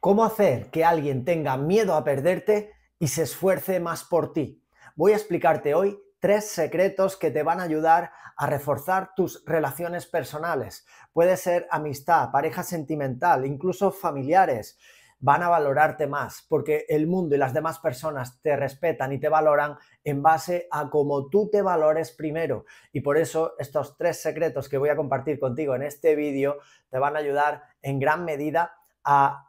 ¿Cómo hacer que alguien tenga miedo a perderte y se esfuerce más por ti? Voy a explicarte hoy tres secretos que te van a ayudar a reforzar tus relaciones personales. Puede ser amistad, pareja sentimental, incluso familiares. Van a valorarte más porque el mundo y las demás personas te respetan y te valoran en base a cómo tú te valores primero. Y por eso estos tres secretos que voy a compartir contigo en este vídeo te van a ayudar en gran medida a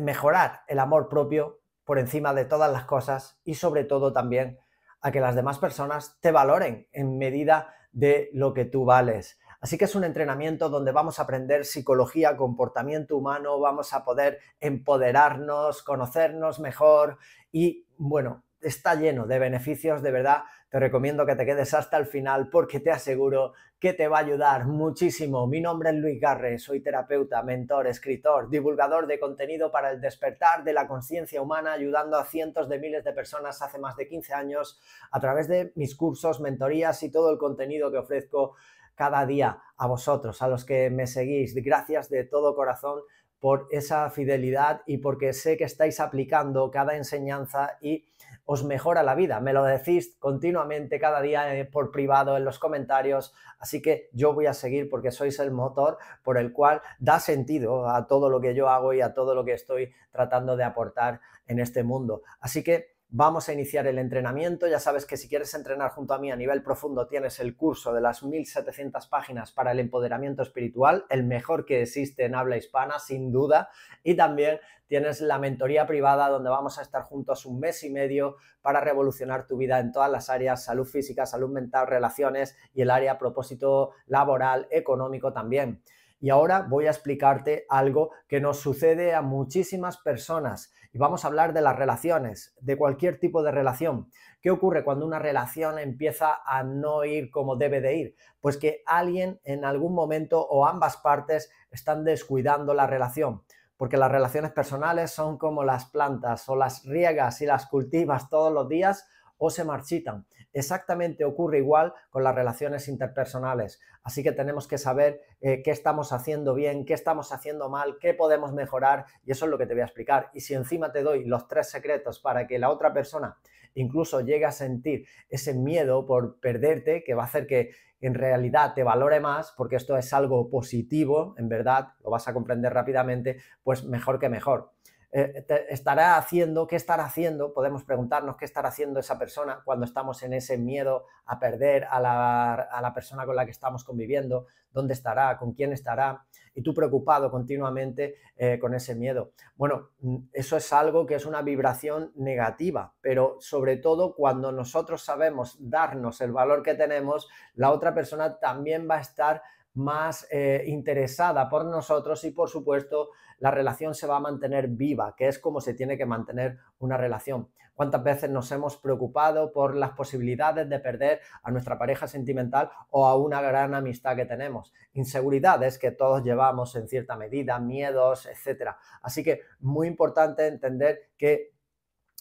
mejorar el amor propio por encima de todas las cosas y sobre todo también a que las demás personas te valoren en medida de lo que tú vales. Así que es un entrenamiento donde vamos a aprender psicología, comportamiento humano, vamos a poder empoderarnos, conocernos mejor y bueno, está lleno de beneficios, de verdad, te recomiendo que te quedes hasta el final porque te aseguro que te va a ayudar muchísimo. Mi nombre es Luis Garre, soy terapeuta, mentor, escritor, divulgador de contenido para el despertar de la conciencia humana, ayudando a cientos de miles de personas hace más de 15 años a través de mis cursos, mentorías y todo el contenido que ofrezco cada día a vosotros, a los que me seguís. Gracias de todo corazón por esa fidelidad y porque sé que estáis aplicando cada enseñanza y os mejora la vida. Me lo decís continuamente cada día eh, por privado en los comentarios, así que yo voy a seguir porque sois el motor por el cual da sentido a todo lo que yo hago y a todo lo que estoy tratando de aportar en este mundo. Así que Vamos a iniciar el entrenamiento. Ya sabes que si quieres entrenar junto a mí a nivel profundo, tienes el curso de las 1700 páginas para el empoderamiento espiritual, el mejor que existe en habla hispana, sin duda. Y también tienes la mentoría privada donde vamos a estar juntos un mes y medio para revolucionar tu vida en todas las áreas, salud física, salud mental, relaciones y el área propósito laboral, económico también. Y ahora voy a explicarte algo que nos sucede a muchísimas personas y vamos a hablar de las relaciones, de cualquier tipo de relación. ¿Qué ocurre cuando una relación empieza a no ir como debe de ir? Pues que alguien en algún momento o ambas partes están descuidando la relación porque las relaciones personales son como las plantas o las riegas y las cultivas todos los días o se marchitan. Exactamente ocurre igual con las relaciones interpersonales. Así que tenemos que saber eh, qué estamos haciendo bien, qué estamos haciendo mal, qué podemos mejorar y eso es lo que te voy a explicar. Y si encima te doy los tres secretos para que la otra persona incluso llegue a sentir ese miedo por perderte, que va a hacer que en realidad te valore más, porque esto es algo positivo, en verdad, lo vas a comprender rápidamente, pues mejor que mejor. Eh, estará haciendo, qué estará haciendo, podemos preguntarnos qué estará haciendo esa persona cuando estamos en ese miedo a perder a la, persona con la que estamos conviviendo, dónde estará, con quién estará, y tú preocupado continuamente eh, con ese miedo. Bueno, mm, eso es algo que es una vibración negativa, pero sobre todo cuando nosotros sabemos darnos el valor que tenemos, la otra persona también va a estar más eh, interesada por nosotros y por supuesto la relación se va a mantener viva, que es como se tiene que mantener una relación. ¿Cuántas veces nos hemos preocupado por las posibilidades de perder a nuestra pareja sentimental o a una gran amistad que tenemos? Inseguridades que todos llevamos en cierta medida, miedos, etc. Así que muy importante entender que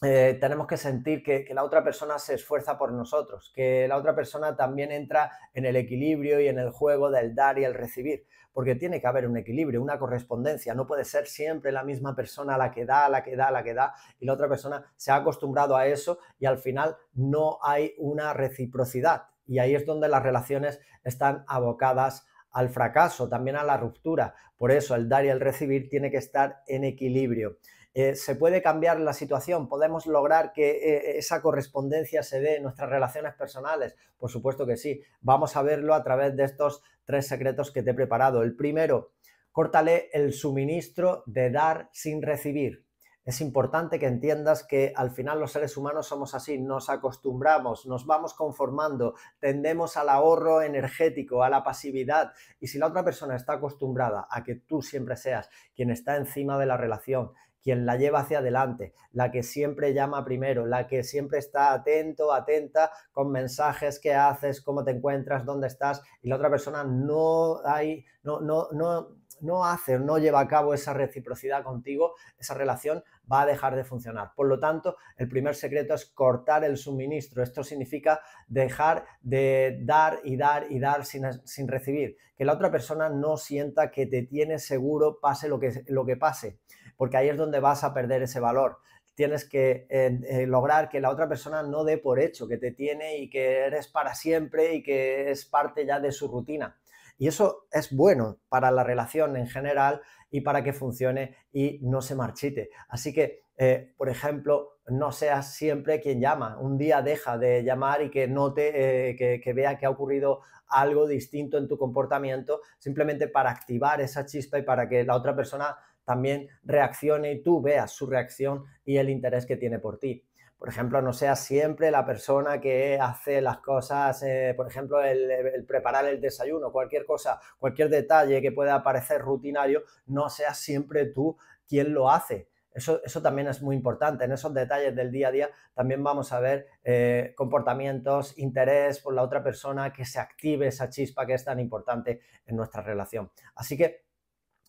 eh, tenemos que sentir que, que, la otra persona se esfuerza por nosotros, que la otra persona también entra en el equilibrio y en el juego del dar y el recibir, porque tiene que haber un equilibrio, una correspondencia, no puede ser siempre la misma persona la que da, la que da, la que da, y la otra persona se ha acostumbrado a eso y al final no hay una reciprocidad. Y ahí es donde las relaciones están abocadas al fracaso, también a la ruptura. Por eso el dar y el recibir tiene que estar en equilibrio. Eh, ¿Se puede cambiar la situación? ¿Podemos lograr que eh, esa correspondencia se dé en nuestras relaciones personales? Por supuesto que sí. Vamos a verlo a través de estos tres secretos que te he preparado. El primero, córtale el suministro de dar sin recibir. Es importante que entiendas que al final los seres humanos somos así, nos acostumbramos, nos vamos conformando, tendemos al ahorro energético, a la pasividad. Y si la otra persona está acostumbrada a que tú siempre seas quien está encima de la relación, quien la lleva hacia adelante, la que siempre llama primero, la que siempre está atento, atenta con mensajes que haces, cómo te encuentras, dónde estás, y la otra persona no hay, no, no, no, no hace no lleva a cabo esa reciprocidad contigo, esa relación va a dejar de funcionar. Por lo tanto, el primer secreto es cortar el suministro. Esto significa dejar de dar y dar y dar sin, sin recibir. Que la otra persona no sienta que te tiene seguro pase lo que, lo que pase, porque ahí es donde vas a perder ese valor tienes que eh, eh, lograr que la otra persona no dé por hecho que te tiene y que eres para siempre y que es parte ya de su rutina. Y eso es bueno para la relación en general y para que funcione y no se marchite. Así que, eh, por ejemplo, no seas siempre quien llama. Un día deja de llamar y que note, que, que vea que ha ocurrido algo distinto en tu comportamiento, simplemente para activar esa chispa y para que la otra persona también reaccione y tú veas su reacción y el interés que tiene por ti. Por ejemplo, no seas siempre la persona que hace las cosas, eh, por ejemplo, el, preparar el desayuno, cualquier cosa, cualquier detalle que pueda parecer rutinario, no seas siempre tú quien lo hace. Eso, eso, también es muy importante. En esos detalles del día a día también vamos a ver eh, comportamientos, interés por la otra persona, que se active esa chispa que es tan importante en nuestra relación. Así que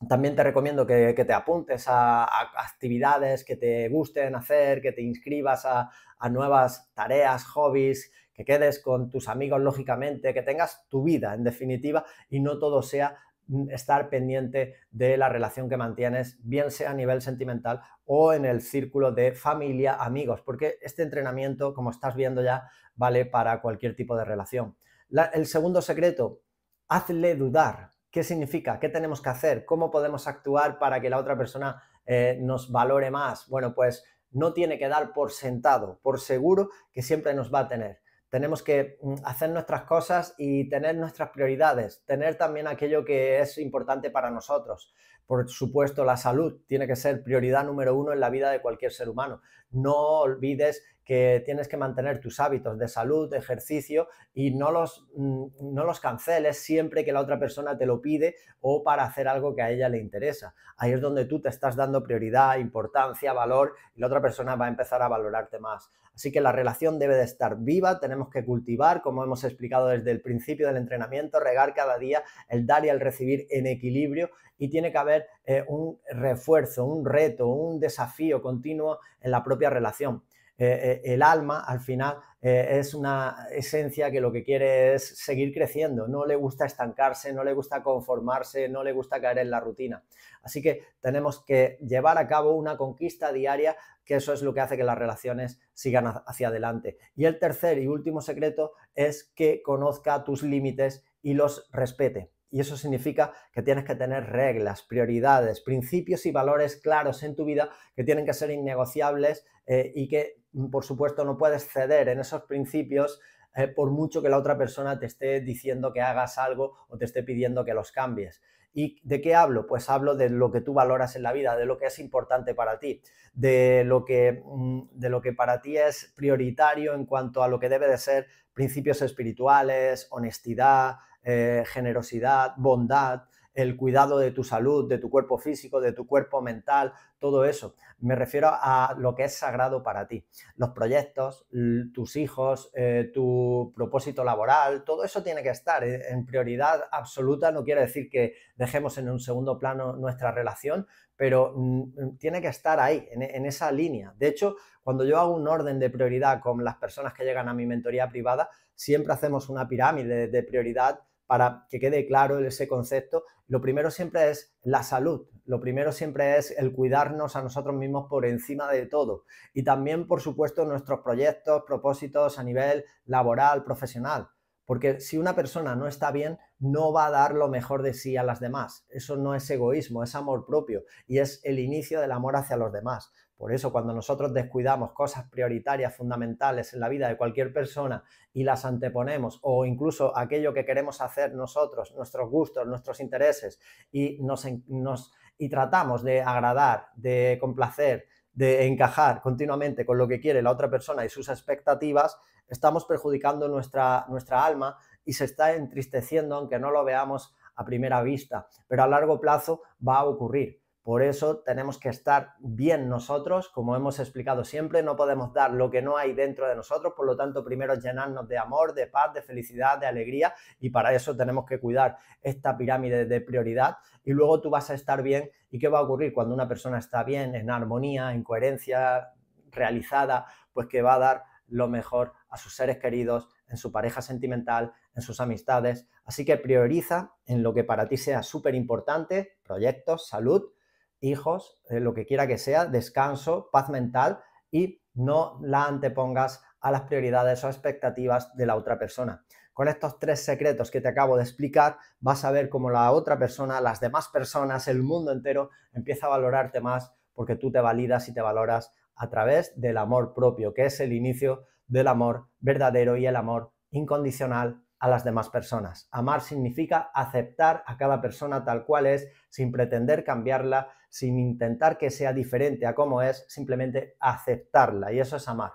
también te recomiendo que, te apuntes a, actividades que te gusten hacer, que te inscribas a, nuevas tareas, hobbies, que quedes con tus amigos, lógicamente, que tengas tu vida, en definitiva, y no todo sea mm, estar pendiente de la relación que mantienes, bien sea a nivel sentimental o en el círculo de familia, amigos, porque este entrenamiento, como estás viendo ya, vale para cualquier tipo de relación. el segundo secreto, hazle dudar. ¿Qué significa? ¿Qué tenemos que hacer? ¿Cómo podemos actuar para que la otra persona eh, nos valore más? Bueno, pues no tiene que dar por sentado, por seguro que siempre nos va a tener. Tenemos que mm, hacer nuestras cosas y tener nuestras prioridades, tener también aquello que es importante para nosotros. Por supuesto, la salud tiene que ser prioridad número uno en la vida de cualquier ser humano. No olvides que tienes que mantener tus hábitos de salud, de ejercicio y no los, mm, no los canceles siempre que la otra persona te lo pide o para hacer algo que a ella le interesa. Ahí es donde tú te estás dando prioridad, importancia, valor y la otra persona va a empezar a valorarte más. Así que la relación debe de estar viva, tenemos que cultivar, como hemos explicado desde el principio del entrenamiento, regar cada día el dar y el recibir en equilibrio y tiene que haber eh, un refuerzo, un reto, un desafío continuo en la propia relación. Eh, eh, el alma al final eh, es una esencia que lo que quiere es seguir creciendo, no le gusta estancarse, no le gusta conformarse, no le gusta caer en la rutina. Así que tenemos que llevar a cabo una conquista diaria, que eso es lo que hace que las relaciones sigan hacia adelante. Y el tercer y último secreto es que conozca tus límites y los respete. Y eso significa que tienes que tener reglas, prioridades, principios y valores claros en tu vida que tienen que ser innegociables y que por supuesto, no puedes ceder en esos principios eh, por mucho que la otra persona te esté diciendo que hagas algo o te esté pidiendo que los cambies. ¿Y de qué hablo? Pues hablo de lo que tú valoras en la vida, de lo que es importante para ti, de lo que, mm, de lo que para ti es prioritario en cuanto a lo que debe de ser principios espirituales, honestidad, eh, generosidad, bondad, el cuidado de tu salud, de tu cuerpo físico, de tu cuerpo mental, todo eso. Me refiero a lo que es sagrado para ti. Los proyectos, tus hijos, eh, tu propósito laboral, todo eso tiene que estar en prioridad absoluta. No quiere decir que dejemos en un segundo plano nuestra relación, pero mm, tiene que estar ahí, en, esa línea. De hecho, cuando yo hago un orden de prioridad con las personas que llegan a mi mentoría privada, siempre hacemos una pirámide de prioridad para que quede claro ese concepto, lo primero siempre es la salud, lo primero siempre es el cuidarnos a nosotros mismos por encima de todo y también, por supuesto, nuestros proyectos, propósitos a nivel laboral, profesional. Porque si una persona no está bien, no va a dar lo mejor de sí a las demás. Eso no es egoísmo, es amor propio y es el inicio del amor hacia los demás. Por eso cuando nosotros descuidamos cosas prioritarias, fundamentales en la vida de cualquier persona y las anteponemos o incluso aquello que queremos hacer nosotros, nuestros gustos, nuestros intereses y, nos, y tratamos de agradar, de complacer, de encajar continuamente con lo que quiere la otra persona y sus expectativas, estamos perjudicando nuestra, nuestra alma y se está entristeciendo aunque no lo veamos a primera vista, pero a largo plazo va a ocurrir. Por eso tenemos que estar bien nosotros, como hemos explicado siempre, no podemos dar lo que no hay dentro de nosotros, por lo tanto primero llenarnos de amor, de paz, de felicidad, de alegría y para eso tenemos que cuidar esta pirámide de prioridad y luego tú vas a estar bien y qué va a ocurrir cuando una persona está bien, en armonía, en coherencia, realizada, pues que va a dar lo mejor a sus seres queridos, en su pareja sentimental, en sus amistades. Así que prioriza en lo que para ti sea súper importante, proyectos, salud, hijos, eh, lo que quiera que sea, descanso, paz mental y no la antepongas a las prioridades o expectativas de la otra persona. Con estos tres secretos que te acabo de explicar, vas a ver cómo la otra persona, las demás personas, el mundo entero empieza a valorarte más porque tú te validas y te valoras a través del amor propio, que es el inicio del amor verdadero y el amor incondicional a las demás personas. Amar significa aceptar a cada persona tal cual es, sin pretender cambiarla, sin intentar que sea diferente a cómo es, simplemente aceptarla. Y eso es amar.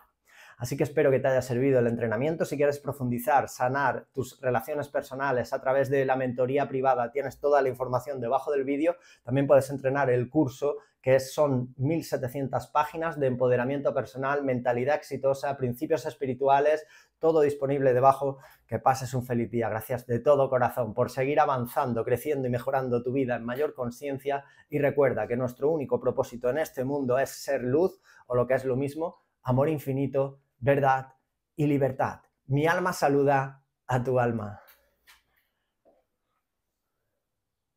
Así que espero que te haya servido el entrenamiento. Si quieres profundizar, sanar tus relaciones personales a través de la mentoría privada, tienes toda la información debajo del vídeo. También puedes entrenar el curso que son 1700 páginas de empoderamiento personal, mentalidad exitosa, principios espirituales, todo disponible debajo. Que pases un feliz día. Gracias de todo corazón por seguir avanzando, creciendo y mejorando tu vida en mayor conciencia. Y recuerda que nuestro único propósito en este mundo es ser luz o lo que es lo mismo, amor infinito verdad y libertad. Mi alma saluda a tu alma.